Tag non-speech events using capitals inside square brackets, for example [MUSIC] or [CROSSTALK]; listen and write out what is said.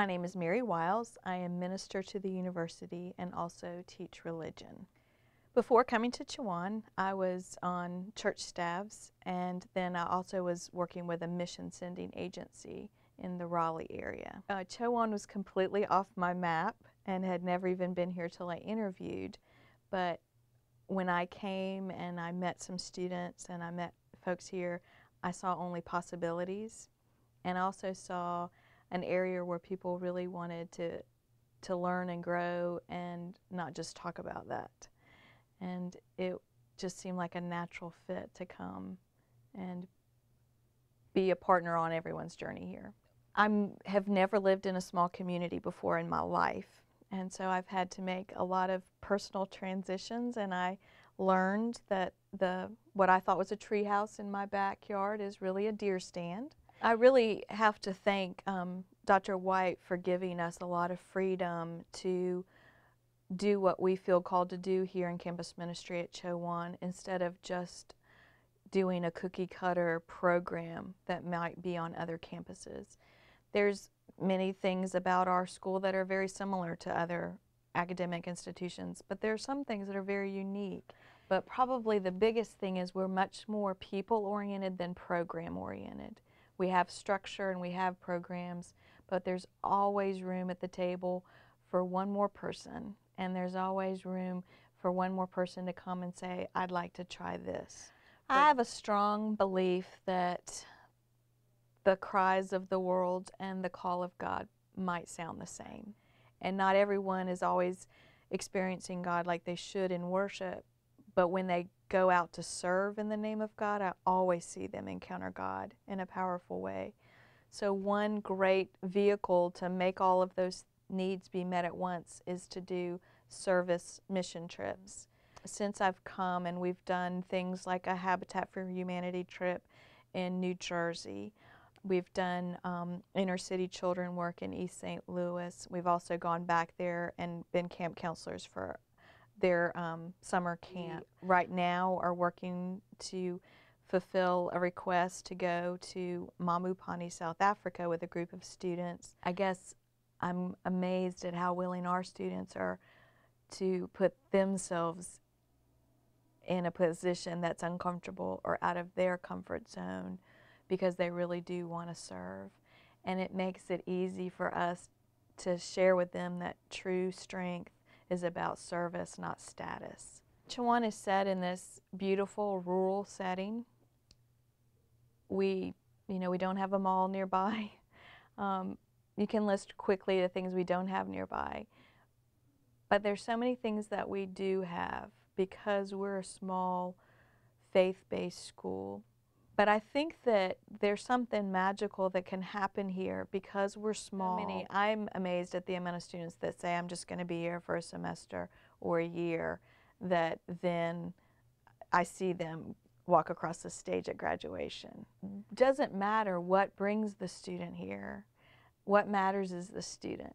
My name is Mari Wiles. I am minister to the university and also teach religion. Before coming to Chowan, I was on church staffs and then I also was working with a mission sending agency in the Raleigh area. Uh, was completely off my map and had never even been here till I interviewed, but when I came and I met some students and I met folks here, I saw only possibilities and also saw an area where people really wanted to to learn and grow and not just talk about that. And it just seemed like a natural fit to come and be a partner on everyone's journey here. I have never lived in a small community before in my life, and so I've had to make a lot of personal transitions. And I learned that the what I thought was a treehouse in my backyard is really a deer stand. I really have to thank um, Dr. White for giving us a lot of freedom to do what we feel called to do here in campus ministry at Chowan instead of just doing a cookie cutter program that might be on other campuses. There's many things about our school that are very similar to other academic institutions, but there are some things that are very unique. But probably the biggest thing is we're much more people oriented than program oriented. We have structure and we have programs, but there's always room at the table for one more person, and there's always room for one more person to come and say, I'd like to try this. But I have a strong belief that the cries of the world and the call of God might sound the same. And not everyone is always experiencing God like they should in worship, but when they go out to serve in the name of God, I always see them encounter God in a powerful way. So, one great vehicle to make all of those needs be met at once is to do service mission trips. Since I've come and we've done things like a Habitat for Humanity trip in New Jersey, we've done um, inner city children work in East St. Louis. We've also gone back there and been camp counselors for their um, summer camp. Right now are working to fulfill a request to go to Mamupani, South Africa with a group of students. I guess I'm amazed at how willing our students are to put themselves in a position that's uncomfortable or out of their comfort zone because they really do want to serve. And it makes it easy for us to share with them that true strength is about service, not status. Chowan is set in this beautiful rural setting. We, you know, we don't have a mall nearby. [LAUGHS] Um, you can list quickly the things we don't have nearby. But there's so many things that we do have because we're a small faith-based school. But I think that there's something magical that can happen here because we're small. Many, I'm amazed at the amount of students that say, I'm just going to be here for a semester or a year, that then I see them walk across the stage at graduation. Doesn't matter what brings the student here. What matters is the student.